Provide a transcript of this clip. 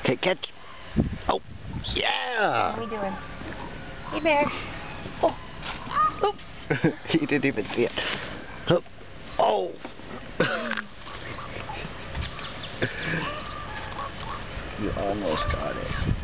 Okay, catch. Oh, yeah. What are we doing? Hey, bear. Oh. Oops. he didn't even see it. Oh. you almost got it.